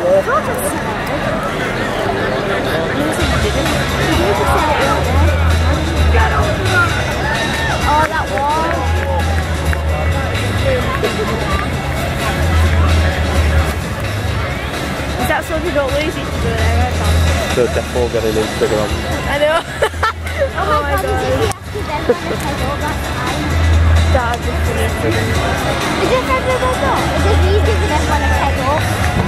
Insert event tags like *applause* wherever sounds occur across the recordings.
Is that so you don't lose it? So there, So Deadpool got an Instagram. I know. *laughs* oh, oh, my god. god. Just an Instagram. Is it February Is it these that one a kegel?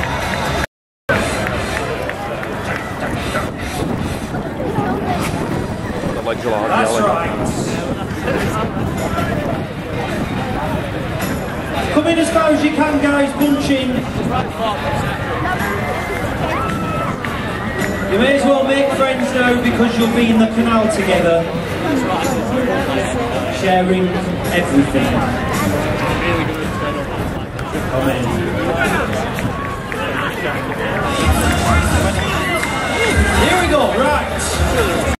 Are hard That's right. Come in as far as you can, guys. Bunch in. You may as well make friends now because you'll be in the canal together, sharing everything. Here we go. Right.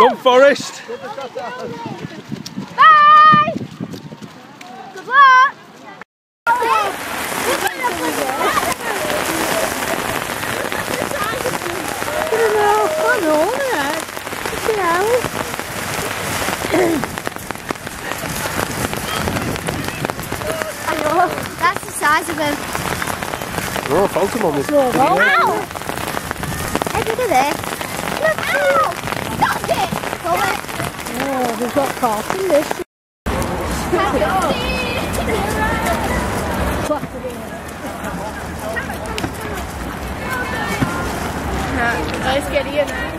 Run Forrest! Bye! Good luck! That's the size of him. Oh, photo mum is. Ow! Hey, look at this. Look, ow! Stop it! Come on. Oh, we've got caught in this. Let's get in.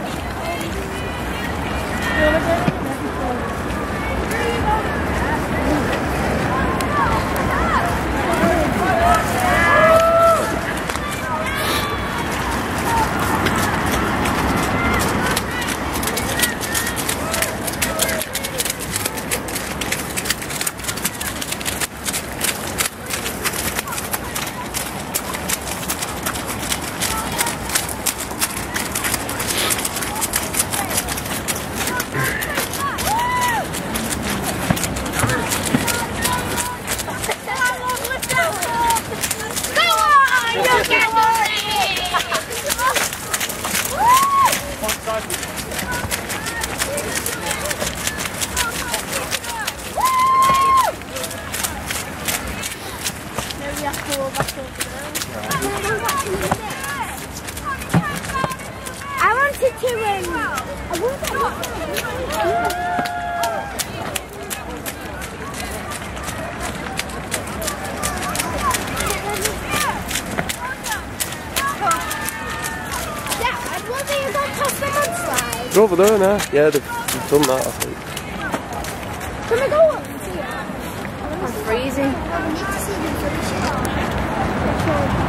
Go over there now. Yeah, they've, done that, I think. Can we go up and see it? I'm freezing.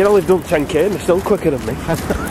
You only they've done 10k and they're still quicker than me. *laughs*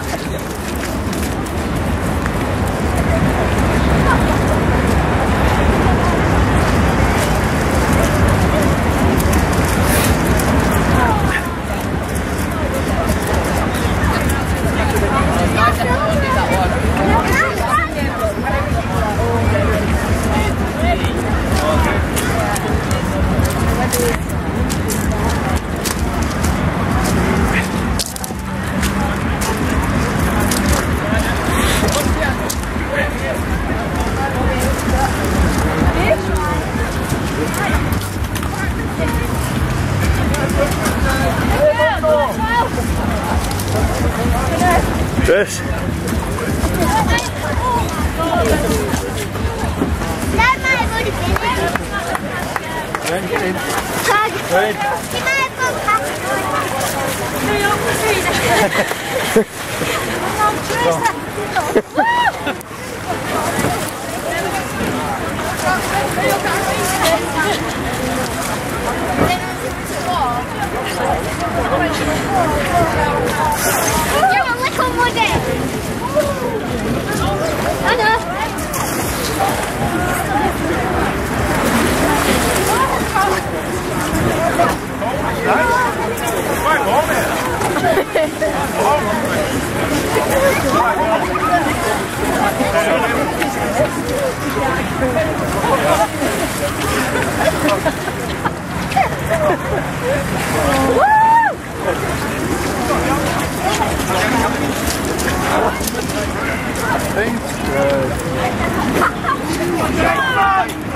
Go. Thanks. guys.